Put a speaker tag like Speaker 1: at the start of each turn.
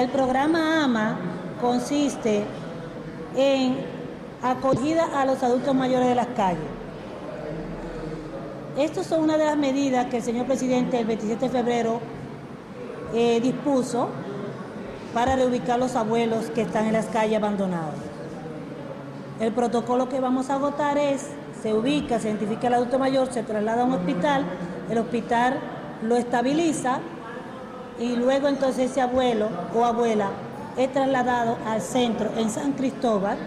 Speaker 1: El programa AMA consiste en acogida a los adultos mayores de las calles. Estas son una de las medidas que el señor presidente el 27 de febrero eh, dispuso para reubicar los abuelos que están en las calles abandonados. El protocolo que vamos a votar es, se ubica, se identifica al adulto mayor, se traslada a un hospital, el hospital lo estabiliza y luego entonces ese abuelo o abuela es trasladado al centro en San Cristóbal